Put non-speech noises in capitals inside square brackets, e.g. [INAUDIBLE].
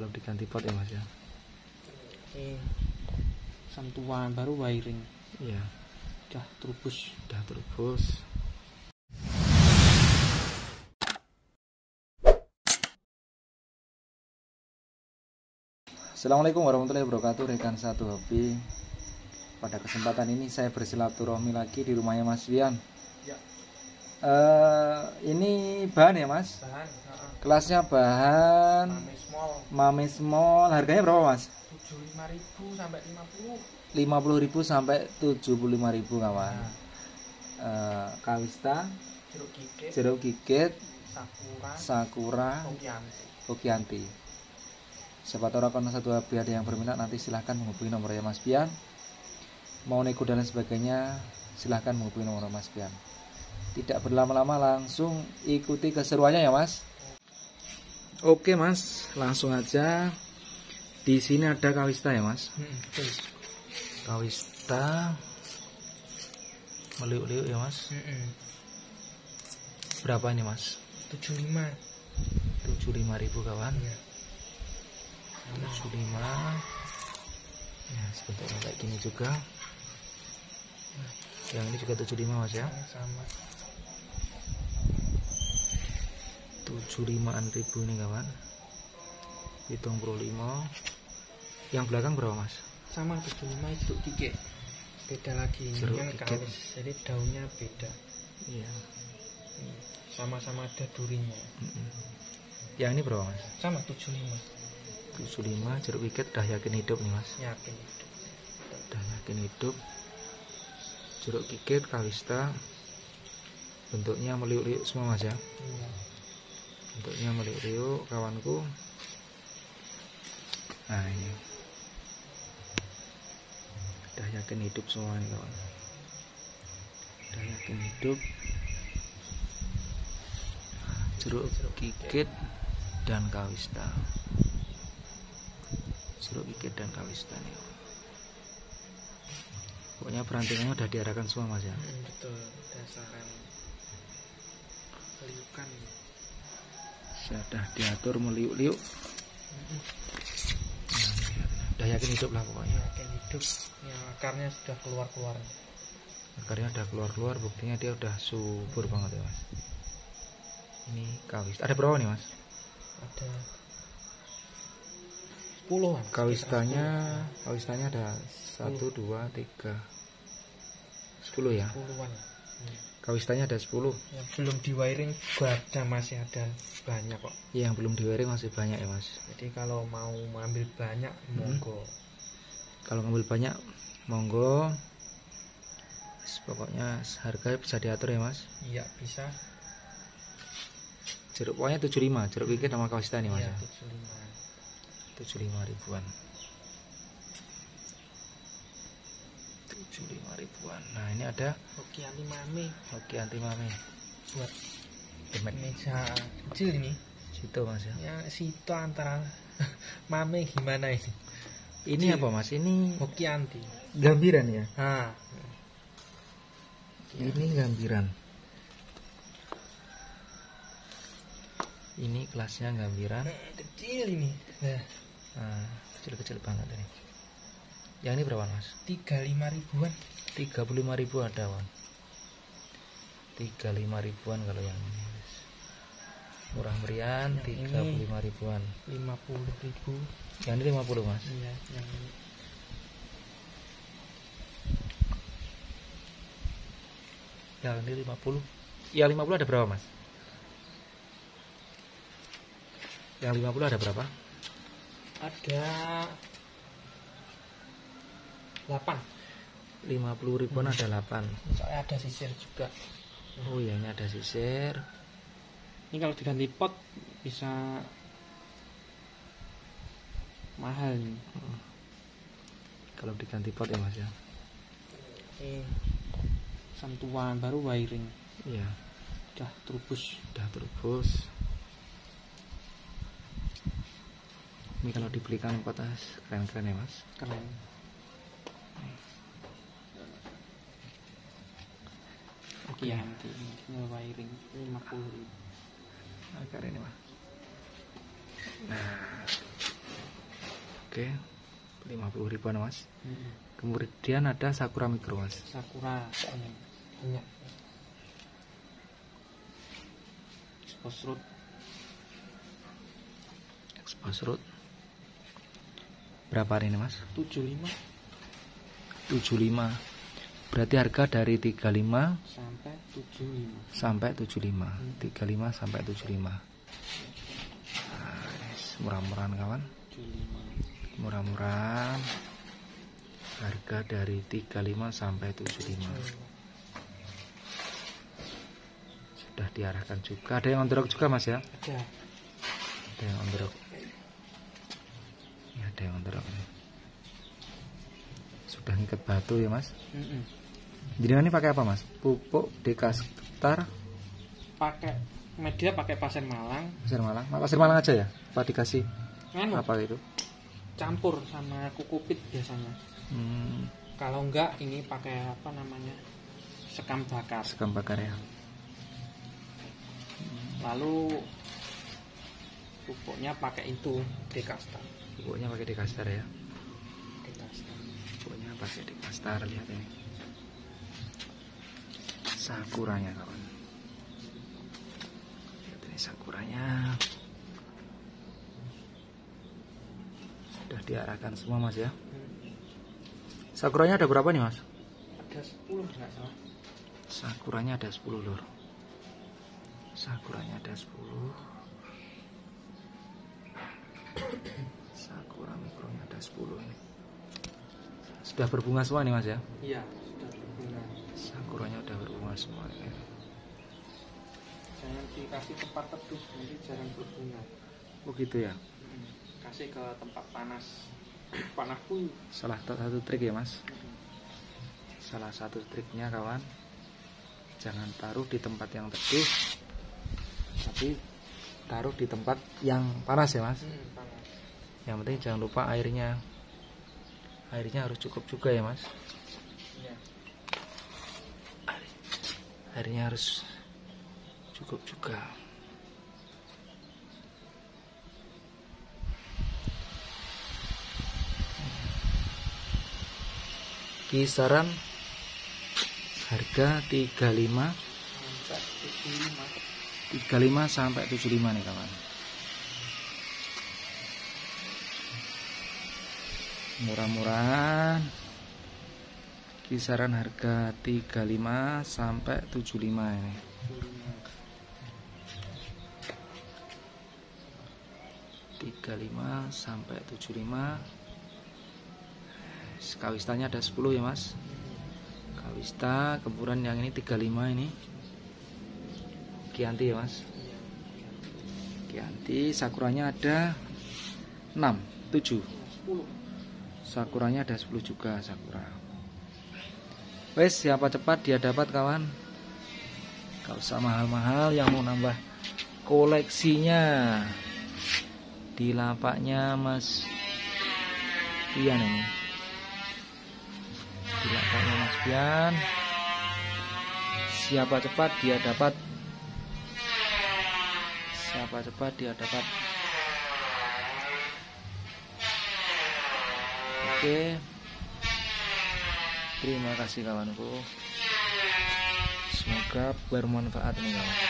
kalau diganti pot ya mas ya? Eh sentuhan baru wiring. Iya. Udah trubus udah turbus Assalamualaikum warahmatullahi wabarakatuh rekan satu hobi. Pada kesempatan ini saya bersilaturahmi lagi di rumahnya Mas Wian. Ya Eh, ini bahan ya mas? Bahan kelasnya bahan. Mame small small harganya berapa mas? 75.000 sampai 50 50.000 sampai 75.000 kawan nah, Eh, kawista. Jeruk gigit. Jeruk gigit. Sakura. Sakura. Hokianti Hokianti siapa tahu rekan satu hobi ada yang berminat nanti silahkan menghubungi nomornya Mas Bian mau nego dan lain sebagainya silahkan menghubungi nomor Mas Bian tidak berlama-lama langsung ikuti keseruannya ya Mas. Oke Mas. Langsung aja. Di sini ada kawista ya Mas? Hmm, kawista. Meliuk-liuk ya Mas? Hmm, berapa ini Mas? 75 75.000 kawan? Ya 75 ya sebentar kayak gini juga yang ini juga 75 mas ya. Sama. 75an ribu ini kawan. Hitung pro 5 yang belakang berapa mas? Sama 75 jeruk gigit beda lagi. Ini Jeruk kan gigit. kawis jadi daunnya beda. Iya. Hmm, sama-sama ada durinya. Mm-mm. yang ini berapa mas? Sama 75 75 jeruk wicket dah yakin hidup nih mas? Yakin dah yakin hidup jeruk gigit kawista. Bentuknya meliuk-liuk semua mas ya? Iya. Bentuknya meliuk-liuk kawanku. Nah ini. Udah yakin hidup semua nih kawan. Udah yakin hidup. Jeruk gigit dan kawista. Jeruk gigit dan kawista nih kawan. Pokoknya perantingannya udah diarahkan semua mas ya. Hmm, betul. Dasaran liukan sudah diatur meliuk-liuk. Nah, udah yakin hidup lah pokoknya. Yakin hidup. Ya akarnya sudah keluar keluar akarnya udah keluar-keluar buktinya dia udah subur banget ya mas. Ini kawis. Ada berapa nih mas? Ada sepuluhan. Kawistanya kawistanya ada satu dua tiga. Sepuluh ya? Puluhan kawistanya ada sepuluh. Yang belum di wiring ada masih ada banyak kok. Yang belum diwiring masih banyak ya mas. Jadi kalau mau mengambil banyak monggo. Kalau ngambil banyak monggo. Pokoknya harga bisa diatur ya mas? Iya bisa. Jeruk pokoknya 75 jeruk gigit sama kawista nih mas iya ya? 75 75 ribuan. 75 ribuan. Nah ini ada oke anti mame hoki anti mame buat demek meja kecil ini. Situ mas ya? Ya situ antara [LAUGHS] mame gimana ini? Ini Kecil. apa mas? Ini hoki anti gambiran ya? Ah ini gambiran. Ini kelasnya gambiran. Eh, kecil ini. Nah, kecil-kecil banget ini. Yang ini berapa mas? 35 ribuan. 35 ribu ada wan. 35 ribuan kalau yang ini murah merian Yang 35 ribuan. 50 ribu. Yang ini 50 mas? Iya yang ini. Yang ini 50 yang 50 ada berapa mas? Yang 50 ada berapa ada 8 50 ribuan ada 8 soalnya ada sisir juga. Oh ya ini ada sisir. Ini kalau diganti pot bisa mahal nih kalau diganti pot ya mas ya? Eh sentuhan baru wiring. Iya. Udah trubus udah terbus ini kalau dibelikan potas keren-keren ya mas? Keren. Oke, nanti tinggal wiring 50 ribu. nah, keren ya mas. Nah oke. 50 ribuan mas. Kemudian ada sakura mikro mas. Sakura ini banyak expose root. Expose root berapa hari ini mas? 75 75 berarti harga dari 35 sampai 75 sampai 75 35 sampai 75 nah, murah-murahan kawan. 75 murah-murahan. Harga dari 35 sampai 75 sudah diarahkan juga. Ada yang on juga mas ya? Ada. Ada yang on ada yang nih. sudah ngikat batu ya mas? Mm-mm. jadi ini pakai apa mas? Pupuk dekastar pakai media pakai pasir malang. Pasir malang. Pasir malang aja ya? Apa dikasih anu apa itu campur sama kukupit biasanya. Hmm, kalau enggak ini pakai apa namanya? Sekam bakar. Sekam bakar ya. Lalu pupuknya pakai itu dekastar pupuknya pakai dekastar ya. Pupuknya pakai dekastar lihat ini. Sakuranya kawan. Lihat ini sakuranya. Sudah diarahkan semua mas ya? Sakuranya ada berapa nih mas? Ada 10 nggak salah sakuranya ada 10 lor sakuranya ada 10 sudah berbunga semua nih mas ya? Iya sudah berbunga. Sakuranya udah berbunga semua ini. jangan dikasih tempat teduh nanti jarang berbunga. Oh gitu ya? Kasih ke tempat panas. [CLEARS THROAT] Panas pun salah satu trik ya mas? Salah satu triknya kawan. Jangan taruh di tempat yang teduh tapi taruh di tempat yang panas ya mas? Hmm, panas. Yang penting jangan lupa airnya airnya harus cukup juga ya mas? Iya. airnya harus cukup juga. Kisaran harga 35 sampai 75 35 sampai 75 nih kawan murah-murahan. Kisaran harga 35 sampai 75 ini. 35 sampai 75 kawistanya ada 10 ya mas. Kawista kemudian yang ini 35 ini. Kianti ya mas. Kianti sakuranya ada 6 7 10 sakuranya ada 10 juga sakura. Wes siapa cepat dia dapat kawan? Gak usah mahal-mahal yang mau nambah koleksinya. Di lapaknya mas. Pian ini. Di lapaknya mas Pian. Siapa cepat dia dapat? Siapa cepat dia dapat Oke. Terima kasih kawanku. Semoga bermanfaat nih kawan.